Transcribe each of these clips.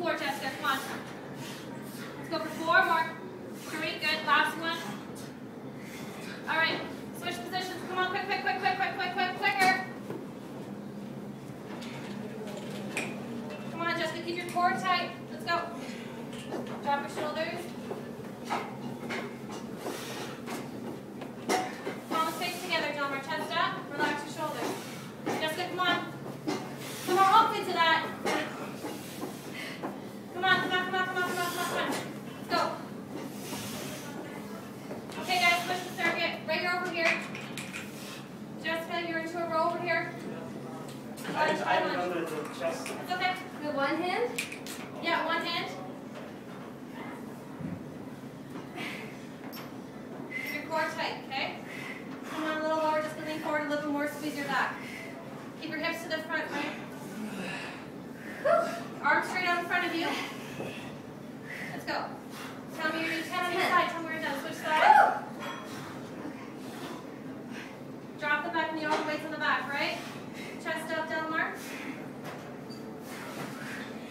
four, Jessica. Come on. Let's go for four more. Three, good. Last one. All right. Switch positions. Come on, quick, quick, quick, quick, quick, quick, quick, quicker. Come on, Jessica. Keep your core tight. Let's go. Drop your shoulders. I Lunge, just, I lunge. don't know the the chest. It's okay. With one hand? Yeah, one hand. Keep your core tight, okay? Come on a little lower, just lean forward a little more, squeeze your back. Keep your hips to the front, right? Whew. Arms straight out in front of you. Let's go. Tell me your 10 on your side, tell me where you're done. Switch sides. Drop the back knee, all the weights on the back, right? Chest up, Delmar.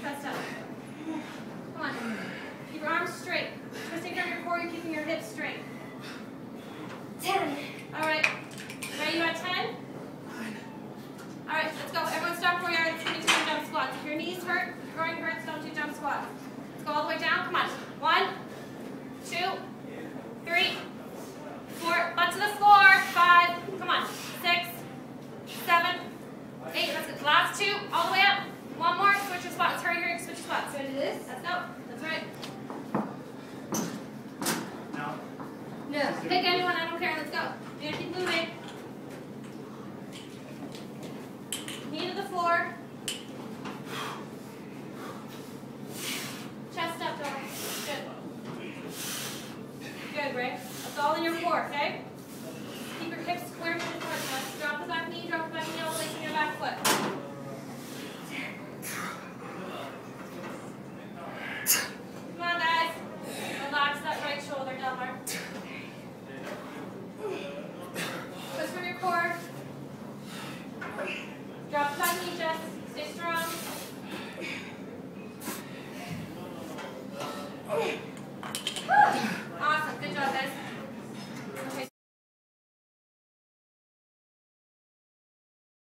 Chest up. Come on. Keep your arms straight. Twisting from your core, you're keeping your hips straight. Ten. All right. Ready? You at 10? All right, let's go. Everyone stop where you are. It's going to do jump squats. If your knees hurt, your groin hurts, don't do jump squats. Let's go all the way down. Come on. One, two, three, four. Butt to the floor. Five. Come on. Six, seven, eight. Let's go. Last two. All the way up. One more. Switch your spots. Hurry, hurry. Switch your spots. Gonna do this? Let's go. That's right. No. No. Pick anyone. I don't right? That's all in your core, okay? Keep your hips square to the front. Now drop the back knee, drop the back knee, elbow your back foot.